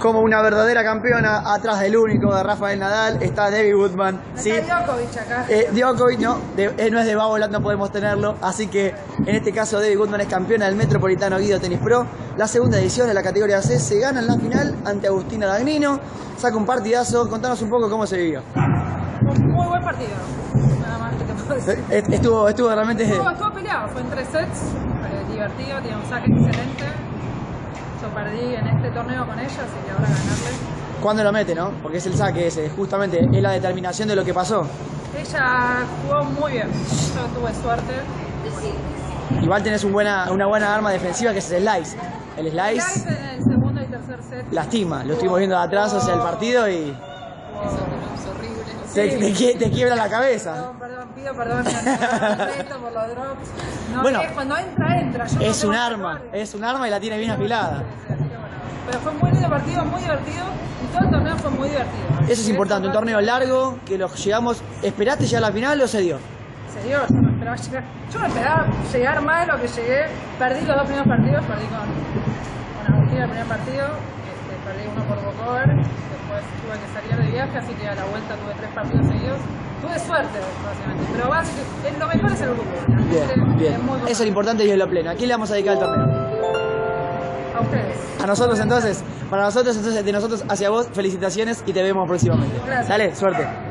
como una verdadera campeona, atrás del único de Rafael Nadal, está Debbie Woodman. ¿sí? Está Djokovic acá. Eh, Djokovic no, de- eh, no es de Babolat, no podemos tenerlo. Así que en este caso Debbie Goodman es campeona del Metropolitano Guido Tennis Pro. La segunda edición de la categoría C se gana en la final ante Agustina Dagnino. Saca un partidazo. Contanos un poco cómo se vivió. Un muy buen partido. Nada más que te puedo decir. Eh, Estuvo, estuvo realmente... Estuvo, estuvo peleado, fue en tres sets, eh, divertido, tiene un saque excelente. Yo perdí en este torneo con ella, así que ahora ganarle. ¿Cuándo lo mete, no? Porque es el saque ese, justamente es la determinación de lo que pasó. Ella jugó muy bien, yo tuve suerte. Igual tenés un buena, una buena arma defensiva que es el slice. El Slice slice en el segundo y tercer set. lastima. Lo estuvimos viendo de atrás, o sea, el partido y te, te quie- te quiebra la cabeza. Perdón, perdón, pido perdón, no, no, por los drops. No, Bueno, es- cuando entra, entra. Yo no Es un arma, es un arma y la tiene bien afilada. Pero fue muy lindo partido, muy divertido. Y todo el torneo fue muy divertido. Eso es importante, un torneo largo, que lo llegamos. ¿Esperaste ya a la final o se dio? Se dio, yo no esperaba llegar. Yo no esperaba llegar más de lo que llegué. Perdí los dos primeros partidos, perdí con, con Agustín el primer partido, este, perdí uno por Bocover, después así que a la vuelta tuve tres partidos seguidos. Tuve suerte, básicamente, pero básicamente, lo mejor es el grupo. Bien, Es bien. muy Eso es lo importante y es lo pleno. ¿A quién le vamos a dedicar el torneo? A ustedes. A nosotros entonces, para nosotros entonces, de nosotros hacia vos, felicitaciones y te vemos próximamente. Gracias. Dale, suerte.